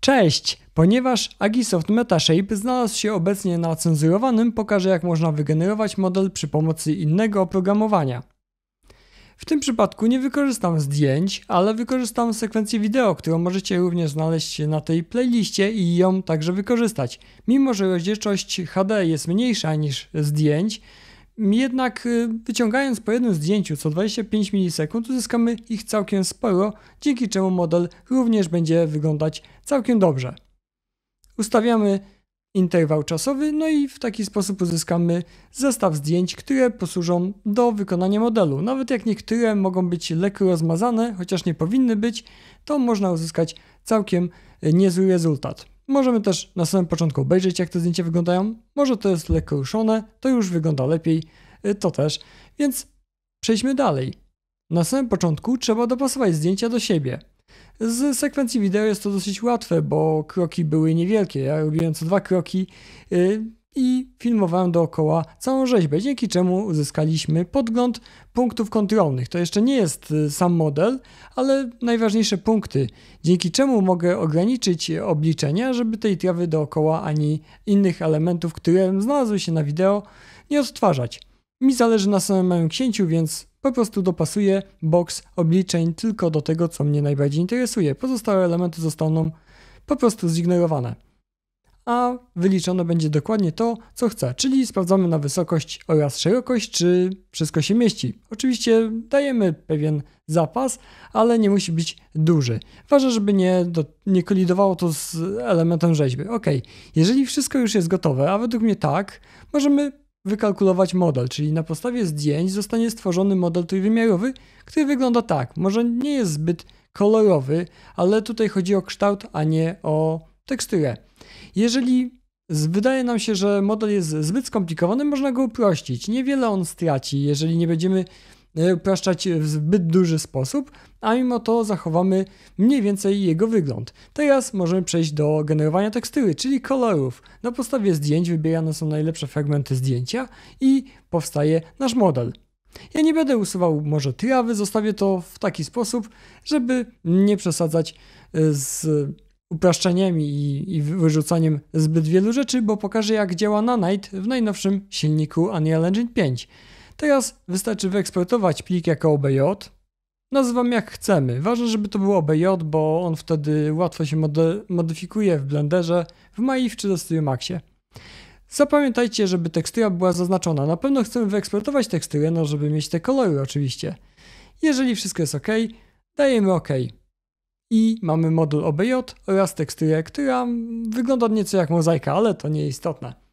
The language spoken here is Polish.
Cześć! Ponieważ Agisoft Metashape znalazł się obecnie na cenzurowanym, pokażę jak można wygenerować model przy pomocy innego oprogramowania. W tym przypadku nie wykorzystam zdjęć, ale wykorzystam sekwencję wideo, którą możecie również znaleźć na tej playliście i ją także wykorzystać. Mimo, że rozdzielczość HD jest mniejsza niż zdjęć, jednak y, wyciągając po jednym zdjęciu co 25 milisekund uzyskamy ich całkiem sporo, dzięki czemu model również będzie wyglądać całkiem dobrze. Ustawiamy interwał czasowy, no i w taki sposób uzyskamy zestaw zdjęć, które posłużą do wykonania modelu. Nawet jak niektóre mogą być lekko rozmazane, chociaż nie powinny być, to można uzyskać całkiem niezły rezultat. Możemy też na samym początku obejrzeć, jak te zdjęcia wyglądają. Może to jest lekko ruszone, to już wygląda lepiej, y, to też. Więc przejdźmy dalej. Na samym początku trzeba dopasować zdjęcia do siebie. Z sekwencji wideo jest to dosyć łatwe, bo kroki były niewielkie. Ja robiłem co dwa kroki y, i filmowałem dookoła całą rzeźbę, dzięki czemu uzyskaliśmy podgląd punktów kontrolnych. To jeszcze nie jest y, sam model, ale najważniejsze punkty, dzięki czemu mogę ograniczyć obliczenia, żeby tej trawy dookoła ani innych elementów, które znalazły się na wideo, nie odtwarzać. Mi zależy na samym małym księciu, więc po prostu dopasuję box obliczeń tylko do tego, co mnie najbardziej interesuje. Pozostałe elementy zostaną po prostu zignorowane. A wyliczone będzie dokładnie to, co chcę, czyli sprawdzamy na wysokość oraz szerokość, czy wszystko się mieści. Oczywiście dajemy pewien zapas, ale nie musi być duży. Ważne, żeby nie, do, nie kolidowało to z elementem rzeźby. Ok, jeżeli wszystko już jest gotowe, a według mnie tak, możemy wykalkulować model, czyli na podstawie zdjęć zostanie stworzony model trójwymiarowy, który wygląda tak. Może nie jest zbyt kolorowy, ale tutaj chodzi o kształt, a nie o teksturę. Jeżeli wydaje nam się, że model jest zbyt skomplikowany, można go uprościć. Niewiele on straci, jeżeli nie będziemy E, upraszczać w zbyt duży sposób, a mimo to zachowamy mniej więcej jego wygląd. Teraz możemy przejść do generowania tekstury, czyli kolorów. Na podstawie zdjęć wybierane są najlepsze fragmenty zdjęcia i powstaje nasz model. Ja nie będę usuwał może trawy, zostawię to w taki sposób, żeby nie przesadzać e, z upraszczaniem i, i wyrzucaniem zbyt wielu rzeczy, bo pokażę jak działa Nanite w najnowszym silniku Unreal Engine 5. Teraz wystarczy wyeksportować plik jako OBJ. Nazywam jak chcemy. Ważne, żeby to był OBJ, bo on wtedy łatwo się modyfikuje w Blenderze, w Maif czy Studio Maxie. Zapamiętajcie, żeby tekstura była zaznaczona. Na pewno chcemy wyeksportować teksturę, no żeby mieć te kolory oczywiście. Jeżeli wszystko jest OK, dajemy OK. I mamy moduł OBJ oraz teksturę, która wygląda nieco jak mozaika, ale to nie istotne.